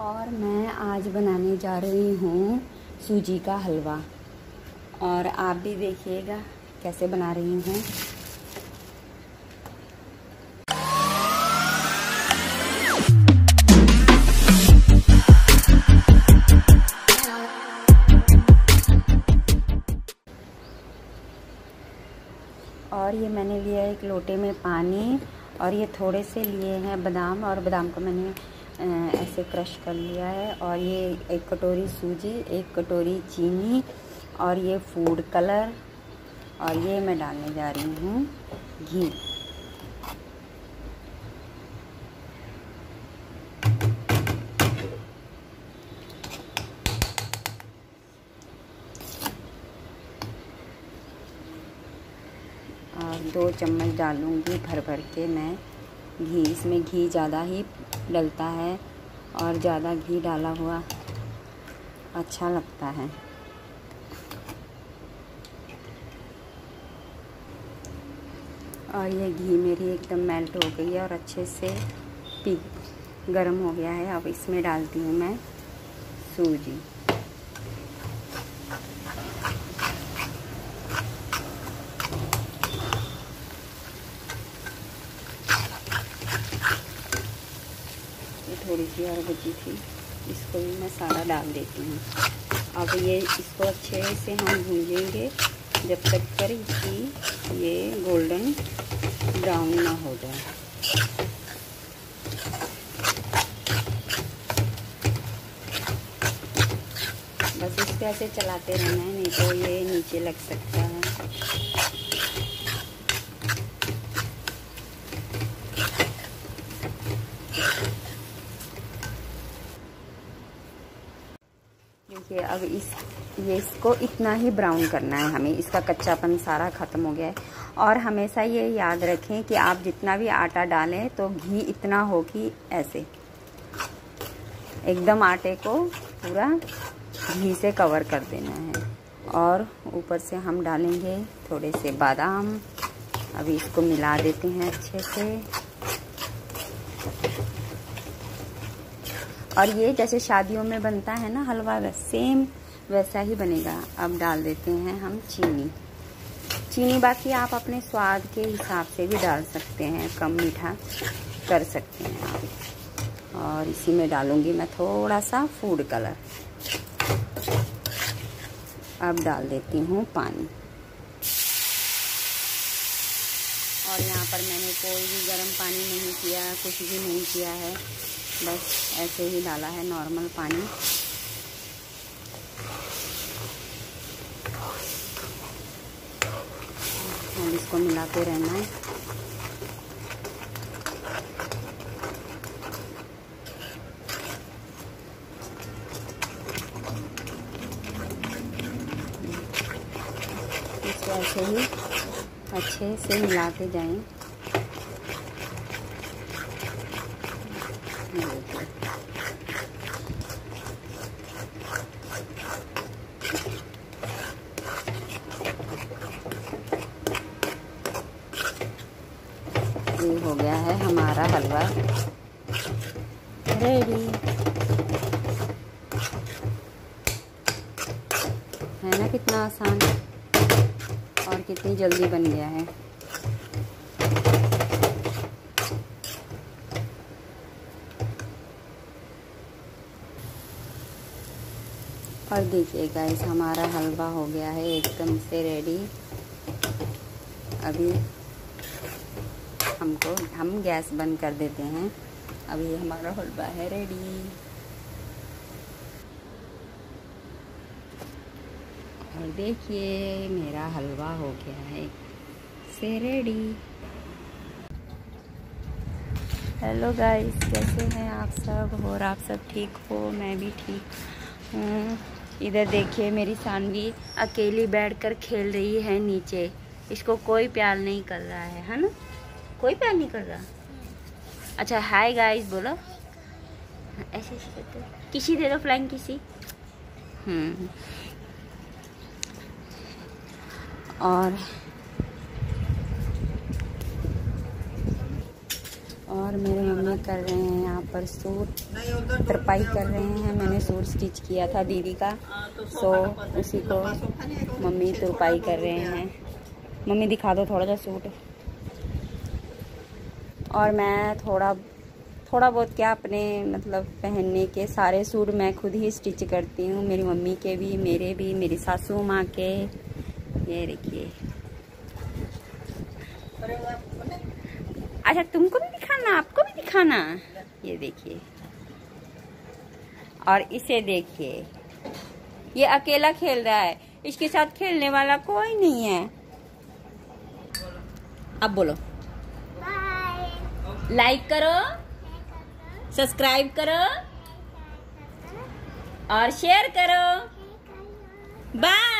और मैं आज बनाने जा रही हूँ सूजी का हलवा। और आप भी देखिएगा कैसे बना रही हूँ। और ये मैंने लिया एक लोटे में पानी और ये थोड़े से लिए हैं बादाम और बादाम को मैंने ऐसे क्रश कर लिया है। और ये एक कटोरी सूजी, एक कटोरी चीनी और ये फ़ूड कलर और ये मैं डालने जा रही हूँ घी। और दो चम्मच डालूँगी भर भर के मैं घी। इसमें घी ज़्यादा ही डलता है और ज़्यादा घी डाला हुआ अच्छा लगता है। और ये घी मेरी एकदम मेल्ट हो गई है और अच्छे से पी गर्म हो गया है। अब इसमें डालती हूँ मैं सूजी। थोड़ी सी और बची थी, इसको भी मैं सारा डाल देती हूँ। अब ये इसको अच्छे से हम भूजेंगे, जब तक कर कि ये गोल्डन ब्राउन ना हो जाए। बस इसको ऐसे चलाते रहना है, नहीं तो ये नीचे लग सकता है। देखिए अब इस, ये इसको इतना ही ब्राउन करना है हमें। इसका कच्चापन सारा ख़त्म हो गया है। और हमेशा ये याद रखें कि आप जितना भी आटा डालें तो घी इतना हो कि ऐसे। एकदम आटे को पूरा घी से कवर कर देना है। और ऊपर से हम डालेंगे थोड़े से बादाम। अभी इसको मिला देते हैं अच्छे से। और ये जैसे शादियों में बनता है ना, हलवा सेम वैसा ही बनेगा। अब डाल देते हैं हम चीनी। चीनी बाकी आप अपने स्वाद के हिसाब से भी डाल सकते हैं, कम मीठा कर सकते हैं आप। और इसी में डालूँगी मैं थोड़ा सा फ़ूड कलर अब डाल देती हूँ पानी। और यहाँ पर मैंने कोई भी गर्म पानी नहीं किया, कुछ भी नहीं किया है। बस ऐसे ही डाला है नॉर्मल पानी। और इसको मिलाते रहना है। ऐसे ही अच्छे से मिलाते जाएँ ये गया है हमारा हलवा। रेडी है ना कितना आसान? और कितनी जल्दी बन गया है। और देखिए गाइस हमारा हलवा हो गया है एकदम से रेडी अभी हमको, हम गैस बंद कर देते हैं। अभी हमारा हलवा है रेडी और देखिए, मेरा हलवा हो गया है। से रेडी हेलो गाइस कैसे हैं आप सब? और आप सब ठीक हो? मैं भी ठीक हूँ। इधर देखिए, मेरी सानवी अकेली बैठकर खेल रही है नीचे। इसको कोई प्यार नहीं कर रहा है है ना? कोई प्यार नहीं कर रहा। अच्छा हाय गाइस बोलो। ऐसे ऐसे करते किसी दे दो फ्लाइंग किसी। हम्म। और और मेरे मम्मी कर रहे हैं यहाँ पर सूट तरपाई कर रहे हैं। मैंने सूट स्टिच किया था दीदी का। सो उसी को मम्मी तुरपाई कर रहे हैं। मम्मी दिखा दो थोड़ा सा सूट और मैं थोड़ा थोड़ा बहुत क्या अपने मतलब पहनने के सारे सूट मैं खुद ही स्टिच करती हूँ। मेरी मम्मी के भी, मेरे भी, मेरी सासू माँ के। ये देखिए। अच्छा तुमको भी दिखाना, आपको भी दिखाना? ये देखिए। और इसे देखिए। ये अकेला खेल रहा है। इसके साथ खेलने वाला कोई नहीं है। अब बोलो। लाइक करो सब्सक्राइब करो और शेयर करो। बाय।